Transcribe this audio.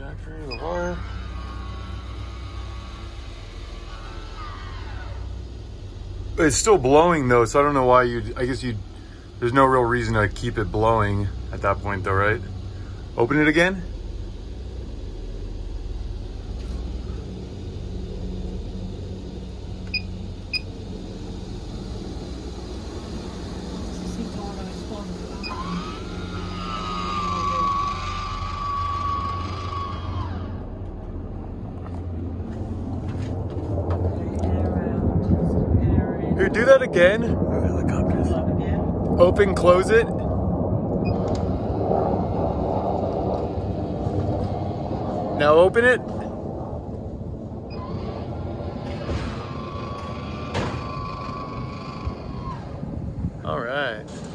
the wire. It's still blowing though, so I don't know why you. I guess you. There's no real reason to keep it blowing at that point, though, right? Open it again. Here, do that again. Helicopters. Open, close it. Now open it. All right.